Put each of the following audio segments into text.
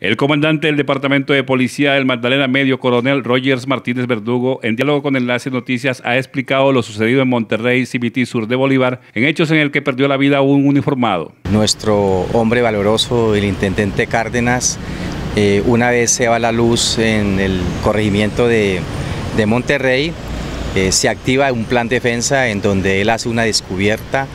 El comandante del Departamento de Policía del Magdalena Medio, coronel Rogers Martínez Verdugo, en diálogo con Enlace Noticias, ha explicado lo sucedido en Monterrey, CBT Sur de Bolívar, en hechos en el que perdió la vida un uniformado. Nuestro hombre valoroso, el intendente Cárdenas, eh, una vez se va la luz en el corregimiento de, Monterrey, eh, se activa un plan de defensa en donde él hace una descubierta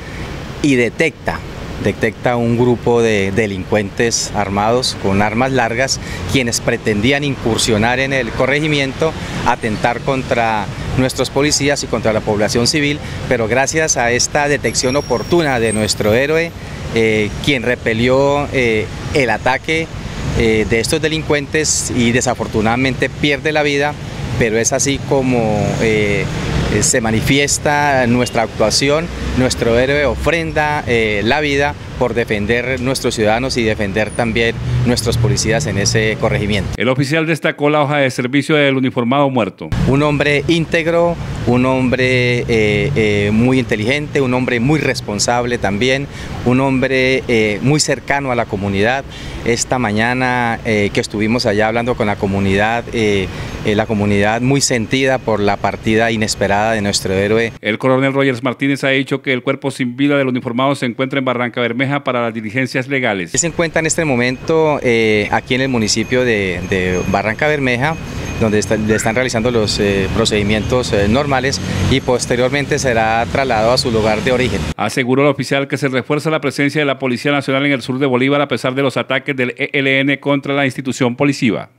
y detecta detecta un grupo de delincuentes armados con armas largas quienes pretendían incursionar en el corregimiento, atentar contra nuestros policías y contra la población civil, pero gracias a esta detección oportuna de nuestro héroe, eh, quien repelió eh, el ataque eh, de estos delincuentes y desafortunadamente pierde la vida, pero es así como se manifiesta nuestra actuación, nuestro héroe ofrenda la vida por defender nuestros ciudadanos y defender también nuestros policías en ese corregimiento. El oficial destacó la hoja de servicio del uniformado muerto. Un hombre íntegro, un hombre eh, eh, muy inteligente, un hombre muy responsable también, un hombre eh, muy cercano a la comunidad. Esta mañana que estuvimos allá hablando con la comunidad, la comunidad muy sentida por la partida inesperada de nuestro héroe. El coronel Rogers Martínez ha dicho que el cuerpo sin vida del uniformado se encuentra en Barranca Bermeja para las diligencias legales. Se encuentra en este momento eh, aquí en el municipio de, Barranca Bermeja, donde le están realizando los eh, procedimientos eh, normales y posteriormente será trasladado a su lugar de origen. Aseguró el oficial que se refuerza la presencia de la Policía Nacional en el sur de Bolívar a pesar de los ataques del ELN contra la institución policiva.